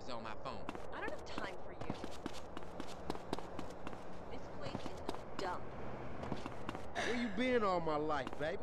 is on my phone. I don't have time for you. This place is a dump. Where you been all my life, baby?